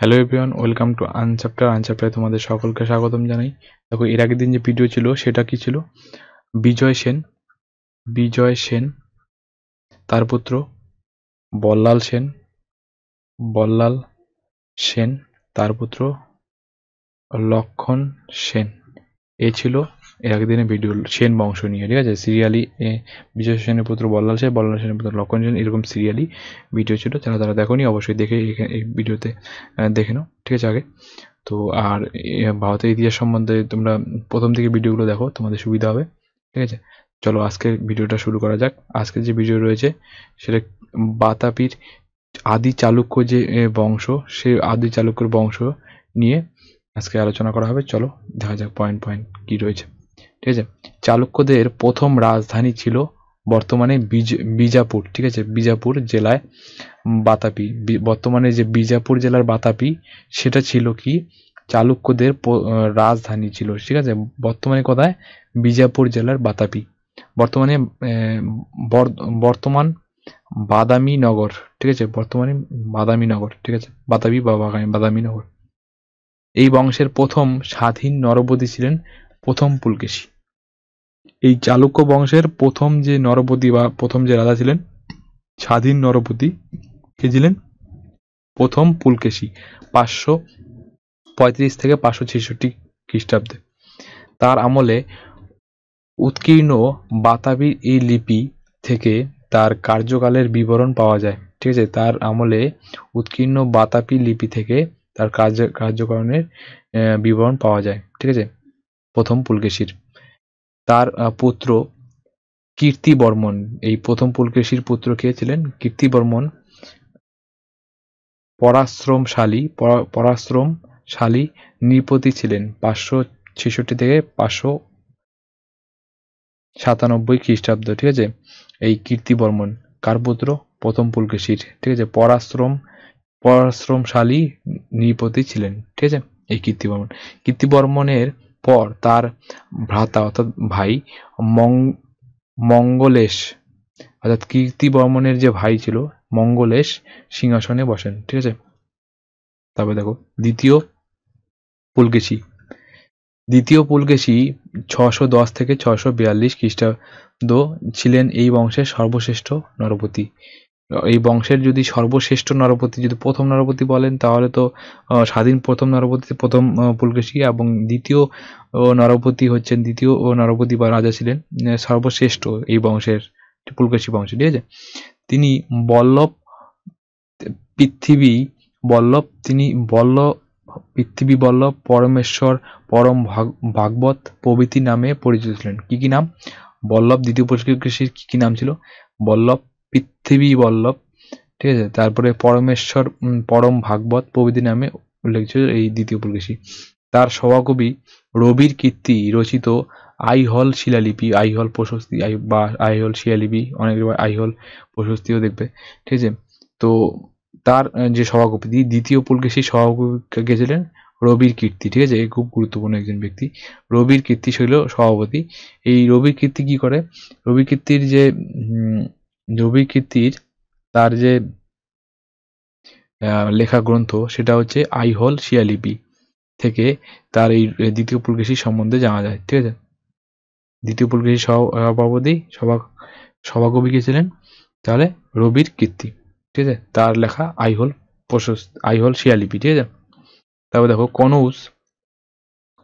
Hello everyone welcome to Unchapter আনচ্যাপ্টারে তোমাদের সকলকে স্বাগতম জানাই। দেখো, এর আগের দিন যে ভিডিও ছিল, সেটা কি ছিল? বিজয় সেন বিজয় সেন, তার পুত্র বল্লাল সেন বল্লাল সেন, তার পুত্র লক্ষণ সেন। এ ছিল এর আগের দিনের ভিডিও, সেন বংশ নিয়ে, ঠিক আছে? সিরিয়ালি বিজয় সেনের পুত্র বল্লাল সেন বল্লাল সেনের পুত্র লক্ষণ সেন, এরকম সিরিয়ালি ভিডিও ছিল, যারা তারা দেখোনি, অবশ্যই দেখে এই ভিডিওতে দেখে নাও, ঠিক আছে, আগে? তো, আর ভারতের ইতিহাস সম্বন্ধে তোমরা প্রথম থেকে ভিডিওগুলো দেখো, তোমাদের সুবিধা হবে, ঠিক আছে? চলো, আজকের ভিডিওটা শুরু করা যাক। আজকের যে ভিডিও রয়েছে, সেটা বাতাপির আদি চালুক্য যে বংশ, সে আদি চালুক্যর বংশ নিয়ে আজকে আলোচনা করা হবে। চলো, দেখা যাক, পয়েন্ট পয়েন্ট কি রয়েছে। ঠিক আছে? চালুক্যদের প্রথম রাজধানী ছিল বর্তমানে বিজ- বিজাপুর, ঠিক আছে? বিজাপুর জেলায় বাতাপি। বর্তমানে যে বিজাপুর জেলার বাতাপি, সেটা ছিল কি? চালুক্যদের রাজধানী ছিল, ঠিক আছে? বর্তমানে কোথায়? বিজাপুর জেলার বাতাপি। বর্তমানে বর্তমান বাদামি নগর, ঠিক আছে? বর্তমানে বাদামি নগর, ঠিক আছে? বাতাবি বা বাদামি নগর। এই বংশের প্রথম স্বাধীন নরপতি ছিলেন প্রথম পুলকেশী। এই চালুক্য বংশের প্রথম যে নরপতি বা প্রথম যে রাজা ছিলেন, স্বাধীন নরপতি কে ছিলেন? প্রথম পুলকেশী, পাঁচশো পঁয়ত্রিশ থেকে পাঁচশো ছেষট্টি খ্রিস্টাব্দে। তার আমলে উৎকীর্ণ বাতাবির এই লিপি থেকে তার কার্যকালের বিবরণ পাওয়া যায়। ঠিক আছে, তার আমলে উৎকীর্ণ বাতাপি লিপি থেকে তার কার্য, কার্যকরণের বিবরণ পাওয়া যায়। ঠিক আছে প্রথম পুলকেশীর। তার পুত্র কীর্তিবর্মন এই প্রথম পুলকেশীর পুত্র কে ছিলেন? কীর্তিবর্মন পরাশ্রমশালী, পরা- পরাশ্রমশালী নৃপতি ছিলেন। পাঁচশো ছেষট্টি থেকে পাঁচশো সাতানব্বই খ্রিস্টাব্দ, ঠিক আছে? এই কীর্তিবর্মন কার পুত্র? প্রথম পুলকেশীর, ঠিক আছে? পরাশ্রম, পরাশ্রমশালী নৃপতি ছিলেন, ঠিক আছে? এই কীর্তিবর্মন কীর্তিবর্মনের পর তার ভ্রাতা অর্থাৎ ভাই মঙ্গলেশ, অর্থাৎ কীর্তি কীর্তিবর্মনের যে ভাই ছিল, মঙ্গলেশ সিংহাসনে বসেন, ঠিক আছে? তারপরে দেখো, দ্বিতীয় পুলকেশি। দ্বিতীয় পুলকেশী ছশো দশ থেকে ছশো বিয়াল্লিশ খ্রিস্টাব্দ ছিলেন এই বংশের সর্বশ্রেষ্ঠ নরপতি। এই বংশের যদি সর্বশ্রেষ্ঠ নরপতি যদি প্রথম নরপতি বলেন, তাহলে তো স্বাধীন প্রথম নরপতি, প্রথম পুলকেশী এবং দ্বিতীয় নরপতি হচ্ছেন, দ্বিতীয় নরপতি বা রাজা ছিলেন সর্বশ্রেষ্ঠ এই বংশের, পুলকেশী বংশ, ঠিক আছে? তিনি বল্লভ পৃথিবী, বল্লভ, তিনি বল্লভ পৃথিবী বল্লভ, পরমেশ্বর, পরম ভাগ- ভাগবত প্রভৃতি নামে পরিচিত ছিলেন। কি কি নাম? বল্লভ, দ্বিতীয় পুলকেশীর কি কি নাম ছিল? বল্লভ পৃথিবী বল্লভ, ঠিক আছে? তারপরে পরমেশ্বর পরম ভাগবত প্রভৃতি নামে উল্লেখ ছিল এই দ্বিতীয় পুলকেশী তার সভাকবি রবির কীর্তি রচিত আইহল শিলালিপি, আইহল প্রশস্তি, আই, বা আইহল শিলালিপি অনেক আইহল প্রশস্তিও দেখবে, ঠিক আছে? তো তার যে সভাকবি দ্বি- দ্বিতীয় পুলকেশী সভাকবি কে ছিলেন? রবির কীর্তি, ঠিক আছে? খুব গুরুত্বপূর্ণ একজন ব্যক্তি। রবির কীর্তি ছিল সভাপতি। এই রবির কীর্তি কি করে? রবি কীর্তির যে উম, কীর্তির তার যে লেখা গ্রন্থ সেটা হচ্ছে আইহল শিয়ালিপি থেকে তার এই দ্বিতীয় পুলকেশী সম্বন্ধে জানা যায় ঠিক আছে? দ্বিতীয় পুলকেশী সভা- সভাপতি সভা সভাকবি কে ছিলেন? তাহলে রবির কীর্তি ঠিক আছে? তার লেখা আইহল প্রশস্ত আইহল শিয়ালিপি ঠিক আছে? তারপর দেখো কনৌজ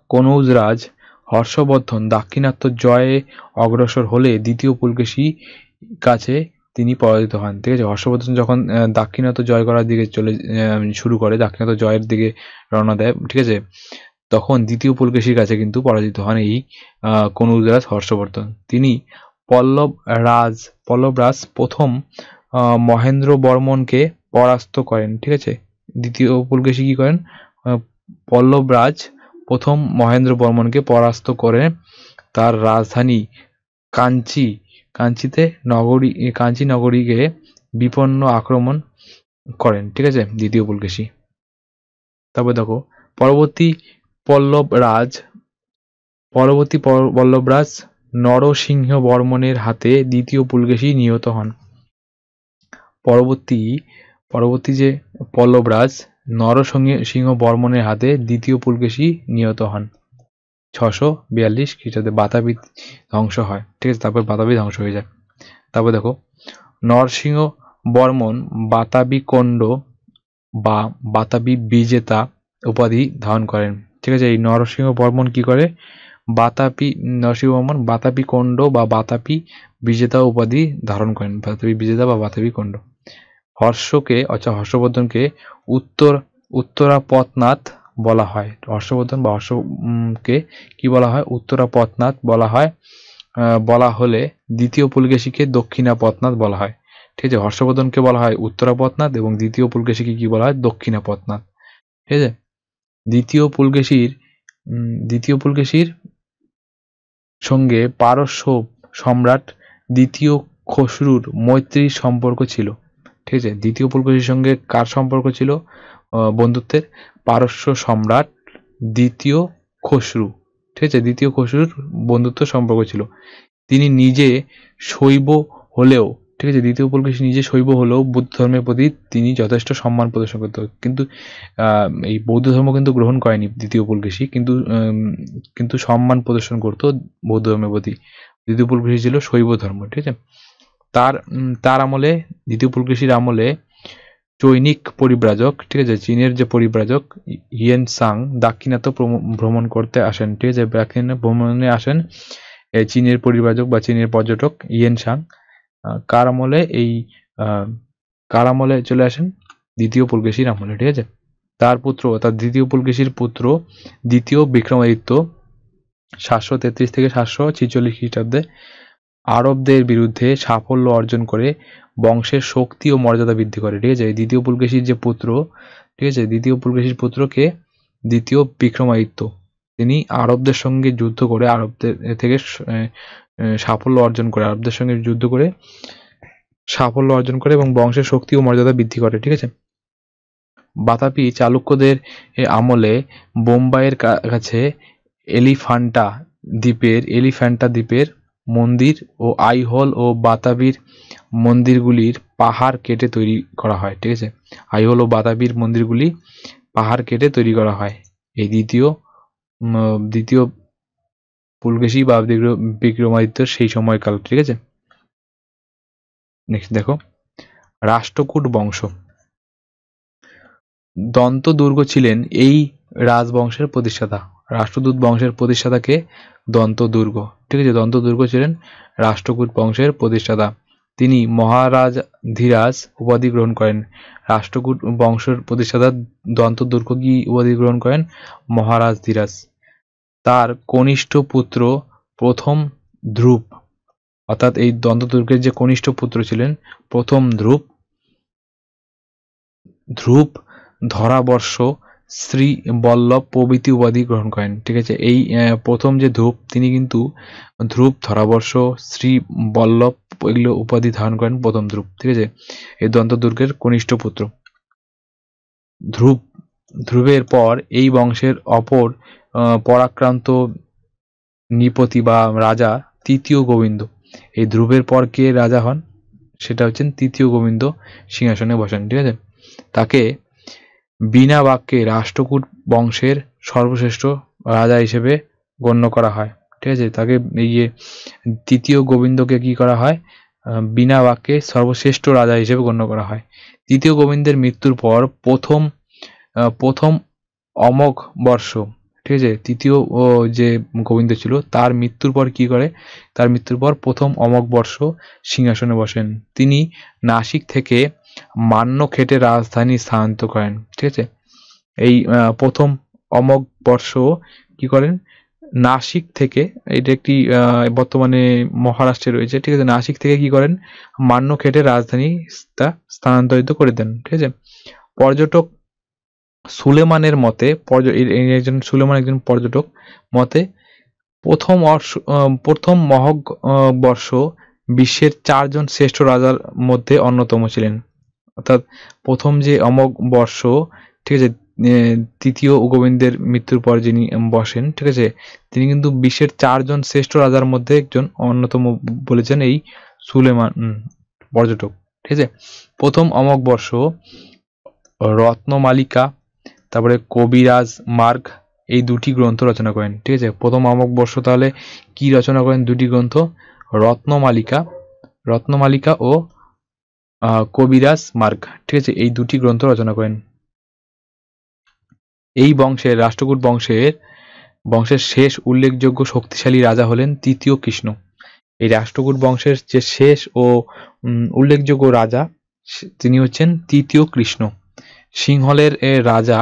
কনৌজ রাজ হর্ষবর্ধন দাক্ষিণাত্য জয়ে অগ্রসর হলে দ্বিতীয় পুলকেশী কাছে তিনি পরাজিত হন। ঠিক আছে? হর্ষবর্ধন যখন দাক্ষিণাত্য জয় করার দিকে চলে শুরু করে দাক্ষিণাত্য জয়ের দিকে রওনা দেয় ঠিক আছে? তখন দ্বিতীয় পুলকেশীর কাছে কিন্তু পরাজিত হন এই আহ, হর্ষবর্ধন। তিনি পল্লব রাজ পল্লব রাজ প্রথম মহেন্দ্র বর্মনকে পরাস্ত করেন ঠিক আছে? দ্বিতীয় পুলকেশী কি করেন? পল্লব রাজ প্রথম মহেন্দ্র বর্মনকে পরাস্ত করে তার রাজধানী কাঞ্চি কাঞ্চিতে নগরী কাঞ্চি নগরীকে বিপন্ন আক্রমণ করেন। ঠিক আছে? দ্বিতীয় পুলকেশী। তারপর দেখো, পরবর্তী পল্লব রাজ পরবর্তী পর- পল্লবরাজ নরসিংহ বর্মনের হাতে দ্বিতীয় পুলকেশী নিহত হন। পরবর্তী পরবর্তী যে পল্লবরাজ নরসিংহ সিংহ বর্মনের হাতে দ্বিতীয় পুলকেশী নিহত হন। ছশো বিয়াল্লিশ খ্রিস্টাব্দে বাতাবি ধ্বংস হয়। ঠিক আছে, তারপর বাতাবি ধ্বংস হয়ে যায়। তারপর দেখো, নরসিংহ বর্মন বাতাবি কণ্ড বা বাতাবি বিজেতা উপাধি ধারণ করেন। ঠিক আছে, এই নরসিংহ বর্মন কি করে? বাতাপি, নরসিংহ বর্মন বাতাপি কণ্ড বা বাতাপি বিজেতা উপাধি ধারণ করেন। বাতাবি বিজেতা বা বাতাবি কণ্ড হর্ষকে অর্থাৎ হর্ষবর্ধনকে উত্তর, উত্তরাপথনাথ বলা হয়। হর্ষবর্ধন বা হর্ষকে কি বলা হয়? উত্তরাপথনাথ বলা হয়। বলা হলে দ্বিতীয় পুলকেশীকে দক্ষিণা পথনাথ বলা হয়। ঠিক আছে? হর্ষবর্ধনকে বলা হয় উত্তরা পথনাথ এবং দ্বিতীয় পুলকেশীকে কি বলা হয়? দক্ষিণা পথনাথ ঠিক আছে? দ্বিতীয় পুলকেশীর দ্বিতীয় পুলকেশীর সঙ্গে পারস্য সম্রাট দ্বিতীয় খসরুর মৈত্রীর সম্পর্ক ছিল। ঠিক আছে? দ্বিতীয় পুলকেশীর সঙ্গে কার সম্পর্ক ছিল? বন্ধুত্বের। পারস্য সম্রাট দ্বিতীয় খসরু। ঠিক আছে, দ্বিতীয় খসরুর বন্ধুত্ব সম্পর্ক ছিল। তিনি নিজে শৈব হলেও, ঠিক আছে, দ্বিতীয় পুলকেশী নিজে শৈব হলেও বৌদ্ধ ধর্মের প্রতি তিনি যথেষ্ট সম্মান প্রদর্শন করতে কিন্তু এই বৌদ্ধ ধর্ম কিন্তু গ্রহণ করেনি দ্বিতীয় পুলকেশী কিন্তু কিন্তু সম্মান প্রদর্শন করত বৌদ্ধ ধর্মের প্রতি। দ্বিতীয় পুলকেশী ছিল শৈব ধর্ম, ঠিক আছে। তার তার আমলে, দ্বিতীয় পুলকেশীর আমলে চৈনিক পরিব্রাজক, ঠিক আছে? চীনের যে পরিব্রাজক, হিয়েন সাং, দাক্ষিণাত্য ভ্রমণ করতে আসেন, ঠিক আছে? দাক্ষিণা ভ্রমণে আসেন চীনের পরিব্রাজক বা চীনের পর্যটক ইয়েন সাং। কার আমলে এই কার আমলে চলে আসেন দ্বিতীয় পুলকেশীর আমলে, ঠিক আছে? তার পুত্র, অর্থাৎ দ্বিতীয় পুলকেশীর পুত্র, দ্বিতীয় বিক্রমাদিত্য, সাতশো তেত্রিশ থেকে সাতশো ছিচল্লিশ খ্রিস্টাব্দে আরবদের বিরুদ্ধে সাফল্য অর্জন করে বংশের শক্তি ও মর্যাদা বৃদ্ধি করে, ঠিক আছে? দ্বিতীয় পুলকেশীর যে পুত্র, ঠিক আছে? দ্বিতীয় পুলকেশীর পুত্রকে দ্বিতীয় বিক্রমাদিত্য। তিনি আরবদের সঙ্গে যুদ্ধ করে, আরবদের থেকে সাফল্য অর্জন করে, আরবদের সঙ্গে যুদ্ধ করে সাফল্য অর্জন করে এবং বংশের শক্তি ও মর্যাদা বৃদ্ধি করে, ঠিক আছে? বাতাপি চালুক্যদের আমলে বোম্বাইয়ের কাছে এলিফান্টা দ্বীপের, এলিফ্যান্টা দ্বীপের মন্দির ও আইহোল ও বাতাবির মন্দিরগুলির পাহাড় কেটে তৈরি করা হয়, ঠিক আছে? আইহোল ও বাতাবির মন্দিরগুলি পাহাড় কেটে তৈরি করা হয়। এই দ্বিতীয় দ্বিতীয় পুলকেশী বা বিক্রমাদিত্য সেই সময়কাল, ঠিক আছে? নেক্সট দেখো। রাষ্ট্রকূট বংশ। দন্ত দুর্গ ছিলেন এই রাজবংশের প্রতিষ্ঠাতা। রাষ্ট্রদূত বংশের প্রতিষ্ঠাতাকে দন্ত দুর্গ ঠিক আছে দন্ত দুর্গ ছিলেন রাষ্ট্রকূট বংশের প্রতিষ্ঠাতা। তিনি মহারাজ ধীরাজ উপাধি গ্রহণ করেন। রাষ্ট্রকূট বংশের প্রতিষ্ঠাতা দন্ত দুর্গ কি উপাধি গ্রহণ করেন? মহারাজ ধীরাজ তার কনিষ্ঠ পুত্র প্রথম ধ্রুব। অর্থাৎ এই দুর্গের যে কনিষ্ঠ পুত্র ছিলেন, প্রথম ধ্রুব ধ্রুব ধরাবর্ষ শ্রী বল্লভ প্রভৃতি উপাধি গ্রহণ করেন। ঠিক আছে? এই প্রথম যে ধ্রুব তিনি কিন্তু ধ্রুব ধরাবর্ষ, শ্রী বল্লভ এগুলো উপাধি ধারণ করেন প্রথম ধ্রুব ঠিক আছে? এই দুর্গের কনিষ্ঠ পুত্র। ধ্রুব ধ্রুবের পর এই বংশের অপর পরাক্রান্ত নৃপতি বা রাজা তৃতীয় গোবিন্দ। এই ধ্রুবের পর কে রাজা হন? সেটা হচ্ছেন তৃতীয় গোবিন্দ সিংহাসনে বসেন। ঠিক আছে? তাকে বিনা বাক্যে রাষ্ট্রকূট বংশের সর্বশ্রেষ্ঠ রাজা হিসেবে গণ্য করা হয়। ঠিক আছে? তাকে এই যে তৃতীয় গোবিন্দকে কি করা হয়? বিনা বাক্যে সর্বশ্রেষ্ঠ রাজা হিসেবে গণ্য করা হয়। তৃতীয় গোবিন্দের মৃত্যুর পর প্রথম প্রথম অমোঘ বর্ষ, ঠিক আছে? তৃতীয় যে গোবিন্দ ছিল, তার মৃত্যুর পর কি করে? তার মৃত্যুর পর প্রথম অমোঘ বর্ষ সিংহাসনে বসেন। তিনি নাসিক থেকে মান্য খেটে রাজধানী স্থানান্তর করেন ঠিক আছে? এই প্রথম অমোঘ বর্ষ কি করেন? নাসিক থেকে, এটা একটি বর্তমানে মহারাষ্ট্রে রয়েছে, ঠিক আছে? নাসিক থেকে কি করেন? মান্য খেটে রাজধানী স্থানান্তরিত করে দেন, ঠিক আছে? পর্যটক সুলেমানের মতে একজন সুলেমান, একজন পর্যটক মতে, প্রথম প্রথম মহগ বর্ষ বিশ্বের চারজন শ্রেষ্ঠ রাজার মধ্যে অন্যতম ছিলেন। অর্থাৎ প্রথম যে অমোঘ বর্ষ, ঠিক আছে তৃতীয় গোবিন্দের মৃত্যুর পর যিনি বসেন, ঠিক আছে, তিনি কিন্তু বিশ্বের চারজন শ্রেষ্ঠ রাজার মধ্যে একজন, অন্যতম বলেছেন এই সুলেমান পর্যটক, ঠিক আছে। প্রথম অমোঘ বর্ষ রত্নমালিকা তারপরে কবিরাজ মার্গ, এই দুটি গ্রন্থ রচনা করেন, ঠিক আছে। প্রথম অমক বর্ষ তাহলে কি রচনা করেন দুটি গ্রন্থ? রত্নমালিকা রত্নমালিকা ও কবিরাজ মার্গ। ঠিক আছে? এই দুটি গ্রন্থ রচনা করেন। এই বংশের, রাষ্ট্রকূট বংশের বংশের শেষ উল্লেখযোগ্য শক্তিশালী রাজা হলেন তৃতীয় কৃষ্ণ। এই রাষ্ট্রকূট বংশের যে শেষ ও উল্লেখযোগ্য রাজা তিনি হচ্ছেন তৃতীয় কৃষ্ণ। সিংহলের রাজা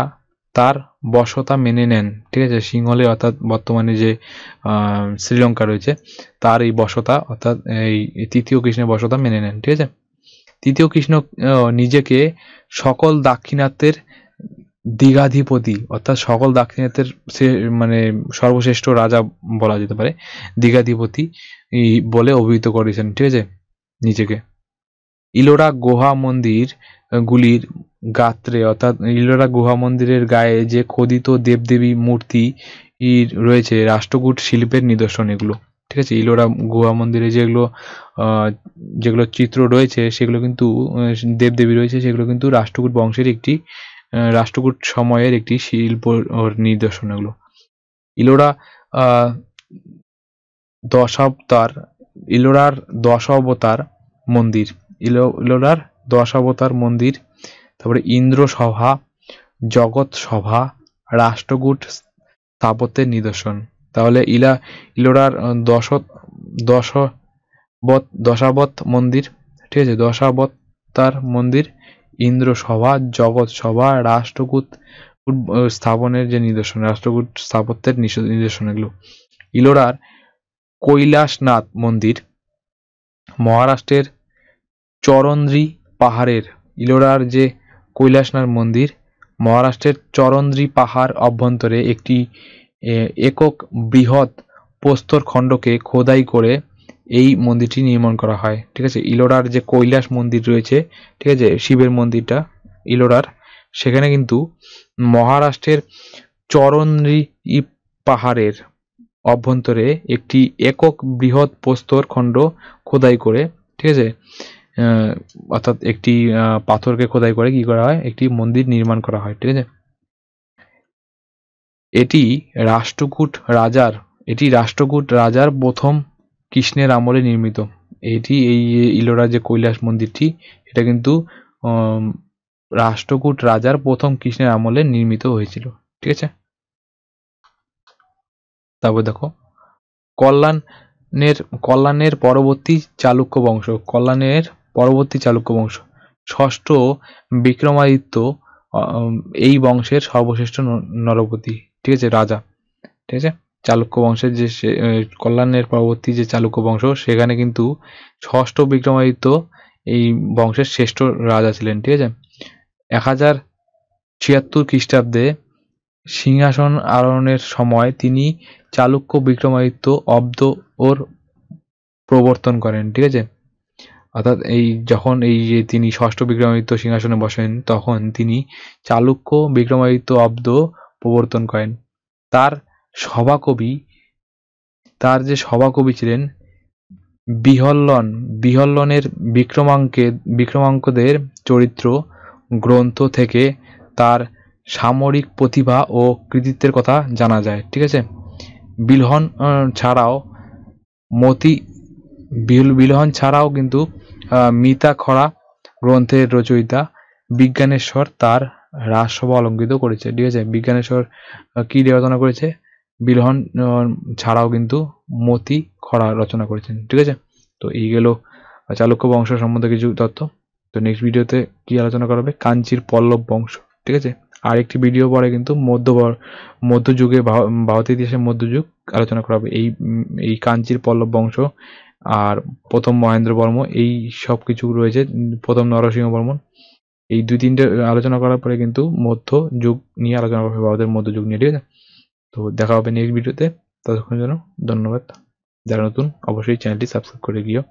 তার বশতা মেনে নেন। ঠিক আছে? সিংহলে অর্থাৎ বর্তমানে যে শ্রীলঙ্কা রয়েছে, তার এই বশতা অর্থাৎ এই তৃতীয় কৃষ্ণের বশতা মেনে নেন। ঠিক আছে? তৃতীয় কৃষ্ণ নিজেকে সকল দাক্ষিণাত্যের দিঘাধিপতি অর্থাৎ সকল দাক্ষিণাত্যের সে মানে সর্বশ্রেষ্ঠ রাজা বলা যেতে পারে দিঘাধিপতি বলে অভিহিত করেছেন, ঠিক আছে? নিজেকে। ইলোরা গুহা মন্দির গুলির গাত্রে, অর্থাৎ ইলোরা গুহা মন্দিরের গায়ে যে খোদিত দেবদেবী মূর্তি রয়েছে, রাষ্ট্রকূট শিল্পের নিদর্শন এগুলো। ঠিক আছে? ইলোরা গুহা মন্দিরে যেগুলো যেগুলো চিত্র রয়েছে, সেগুলো কিন্তু দেবদেবী রয়েছে, সেগুলো কিন্তু রাষ্ট্রকূট বংশের একটি রাষ্ট্রকূট সময়ের একটি শিল্প নিদর্শন এগুলো। ইলোরা দশাবতার, ইলোরার দশাবতার মন্দির, ইলো, ইলোরার দশাবতার মন্দির, তারপরে ইন্দ্র সভা জগৎ সভা রাষ্ট্রকূট স্থাপত্যের নিদর্শন। তাহলে ইলা ইলোরার দশ দশ দশবত দশাবত মন্দির, ঠিক আছে, দশাবতার মন্দির ইন্দ্র সভা জগৎ সভা রাষ্ট্রকূট স্থাপনের যে নিদর্শন, রাষ্ট্রকূট স্থাপত্যের নিদর্শন এগুলো। ইলোরার কৈলাসনাথ মন্দির, মহারাষ্ট্রের চরন্দ্রি পাহাড়ের, ইলোরার যে কৈলাসনাথ মন্দির, মহারাষ্ট্রের চরন্দ্রি পাহাড় অভ্যন্তরে একটি একক বৃহৎ প্রস্তর খণ্ডকে খোদাই করে এই মন্দিরটি নির্মাণ করা হয়। ঠিক আছে? ইলোরার যে কৈলাস মন্দির রয়েছে, ঠিক আছে? শিবের মন্দিরটা, ইলোরার, সেখানে কিন্তু মহারাষ্ট্রের চরন্দ্রি পাহাড়ের অভ্যন্তরে একটি একক বৃহৎ প্রস্তর খণ্ড খোদাই করে, ঠিক আছে? অর্থাৎ একটি পাথরকে খোদাই করে কি করা হয়? একটি মন্দির নির্মাণ করা হয়, ঠিক আছে? এটি রাষ্ট্রকূট রাজার, এটি রাষ্ট্রকূট রাজার প্রথম কৃষ্ণের আমলে নির্মিত। এটি এই ইলোরা যে কৈলাস মন্দিরটি, এটা কিন্তু রাষ্ট্রকূট রাজার প্রথম কৃষ্ণের আমলে নির্মিত হয়েছিল। ঠিক আছে? তারপর দেখো, কল্যাণের কল্যাণের পরবর্তী চালুক্য বংশ, কল্যাণের পরবর্তী চালুক্য বংশ। ষষ্ঠ বিক্রমাদিত্য এই বংশের সর্বশ্রেষ্ঠ নরপতি। ঠিক আছে, রাজা। ঠিক আছে? চালুক্য বংশের যে কল্যাণের পরবর্তী যে চালুক্য বংশ, সেখানে কিন্তু ষষ্ঠ বিক্রমাদিত্য এই বংশের শ্রেষ্ঠ রাজা ছিলেন, ঠিক আছে? এক হাজার ছিয়াত্তর খ্রিস্টাব্দে সিংহাসন আরোহণের সময় তিনি চালুক্য বিক্রমাদিত্য অব্দ ওর প্রবর্তন করেন, ঠিক আছে? অর্থাৎ এই যখন এই যে তিনি ষষ্ঠ বিক্রমাদিত্য সিংহাসনে বসেন, তখন তিনি চালুক্য বিক্রমাদিত্য অব্দ প্রবর্তন করেন। তার সভাকবি, তার যে সভাকবি ছিলেন, বিহল্লন, বিহল্লনের বিক্রমাঙ্কে, বিক্রমাঙ্কদের চরিত্র, গ্রন্থ থেকে তার সামরিক প্রতিভা ও কৃতিত্বের কথা জানা যায়, ঠিক আছে? বিলহন ছাড়াও মতি, বিল, বিলহন ছাড়াও কিন্তু মিতা খরা গ্রন্থের রচয়িতা, বিজ্ঞানেশ্বর তার রাজসভা অলঙ্কৃত করেছে, ঠিক আছে? বিজ্ঞানেশ্বর কি রচনা করেছে? বিলহন ছাড়াও কিন্তু মতি খরা রচনা করেছেন, ঠিক আছে? তো এই গেল চালুক্য বংশ সম্বন্ধে কিছু তথ্য। তো নেক্সট ভিডিওতে কি আলোচনা করা হবে? কাঞ্চির পল্লব বংশ, ঠিক আছে? আরেকটি ভিডিও পরে কিন্তু মধ্য মধ্যযুগে ভার- ভারতের ইতিহাসে মধ্যযুগ আলোচনা করা হবে। এই এই কাঞ্চির পল্লব বংশ আর প্রথম মহেন্দ্র বর্ম এই সব কিছু রয়েছে, প্রথম নরসিংহ বর্মন। এই দুই তিনটে আলোচনা করার পরে কিন্তু মধ্য যুগ নিয়ে আলোচনা করা হবে ভারতের মধ্যযুগ নিয়ে, ঠিক আছে? তো দেখা হবে নেক্সট ভিডিওতে ততক্ষণের জন্য ধন্যবাদ। যারা নতুন, অবশ্যই চ্যানেলটি সাবস্ক্রাইব করে দিও।